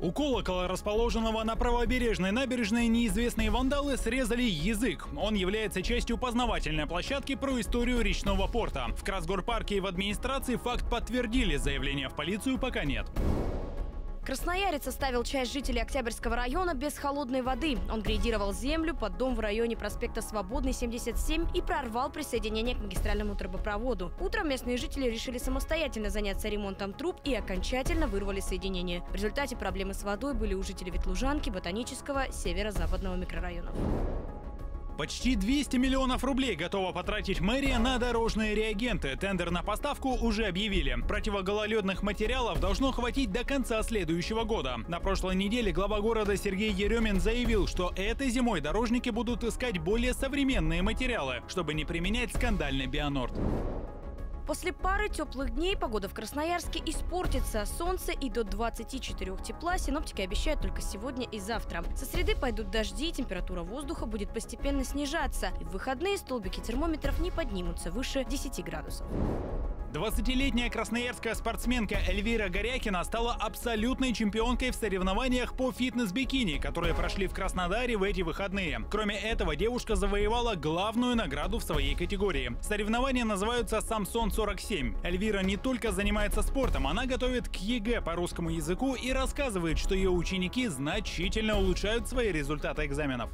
У колокола, расположенного на правобережной набережной, неизвестные вандалы срезали язык. Он является частью познавательной площадки про историю речного порта. В Красгорпарке и в администрации факт подтвердили, заявления в полицию пока нет. Красноярец оставил часть жителей Октябрьского района без холодной воды. Он грейдировал землю под дом в районе проспекта Свободный, 77 и прорвал присоединение к магистральному трубопроводу. Утром местные жители решили самостоятельно заняться ремонтом труб и окончательно вырвали соединение. В результате проблемы с водой были у жителей Ветлужанки, Ботанического, Северо-Западного микрорайонов. Почти 200 миллионов рублей готова потратить мэрия на дорожные реагенты. Тендер на поставку уже объявили. Противогололедных материалов должно хватить до конца следующего года. На прошлой неделе глава города Сергей Еремин заявил, что этой зимой дорожники будут искать более современные материалы, чтобы не применять скандальный бионорд. После пары теплых дней погода в Красноярске испортится. Солнце и до 24 тепла синоптики обещают только сегодня и завтра. Со среды пойдут дожди, температура воздуха будет постепенно снижаться. И в выходные столбики термометров не поднимутся выше 10 градусов. 20-летняя красноярская спортсменка Эльвира Горякина стала абсолютной чемпионкой в соревнованиях по фитнес-бикини, которые прошли в Краснодаре в эти выходные. Кроме этого, девушка завоевала главную награду в своей категории. Соревнования называются «Самсон 47». Эльвира не только занимается спортом, она готовит к ЕГЭ по русскому языку и рассказывает, что ее ученики значительно улучшают свои результаты экзаменов.